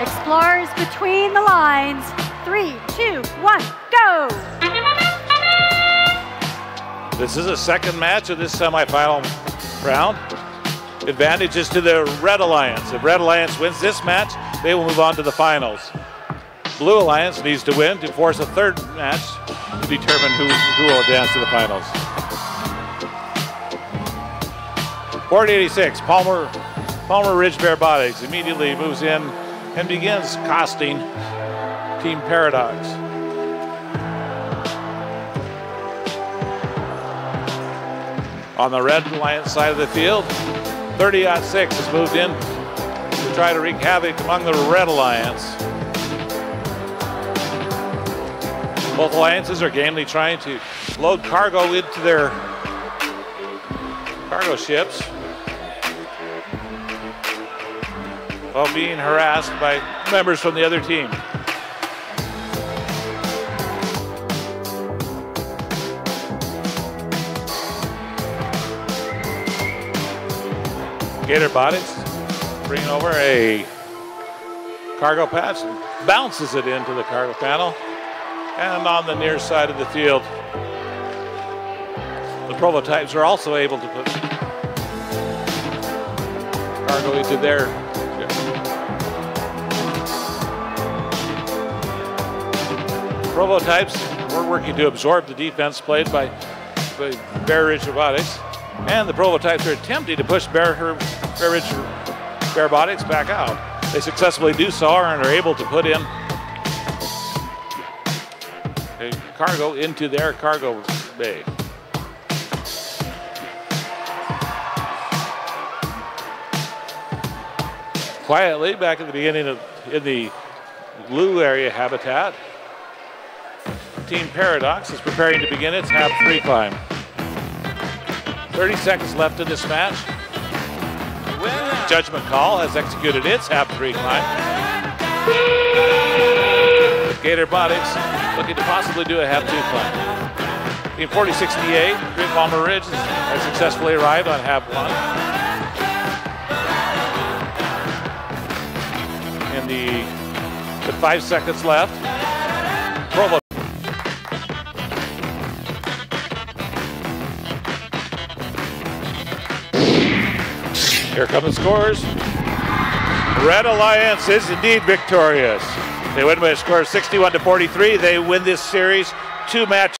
between the lines. Three, two, one, go! This is a second match of this semifinal round. Advantages to the Red Alliance. If Red Alliance wins this match, they will move on to the finals. Blue Alliance needs to win to force a third match to determine who, who will advance to the finals. 486, Palmer, Palmer Ridge Bearbotics immediately moves in and begins costing Team Paradox. On the Red Alliance side of the field, 30 6 has moved in to try to wreak havoc among the Red Alliance. Both alliances are gamely trying to load cargo into their cargo ships while being harassed by members from the other team. Gator Botics bringing over a cargo patch, bounces it into the cargo panel, and on the near side of the field, the prototypes are also able to put cargo into their prototypes were working to absorb the defense played by, by Bear Ridge Robotics, and the prototypes are attempting to push Bear, Bear Ridge Bearbotics back out. They successfully do so and are able to put in cargo into their cargo bay. Quietly, back at the beginning of in the blue area habitat, Team Paradox is preparing to begin its HAB 3 climb. 30 seconds left in this match. Judgment Call has executed its HAB 3 climb. Gator Botics looking to possibly do a HAB 2 climb. In 4068, Great Palmer Ridge has successfully arrived on HAB 1. In the with five seconds left, Provo Here come the scores. Red Alliance is indeed victorious. They win by a score of 61 to 43. They win this series two match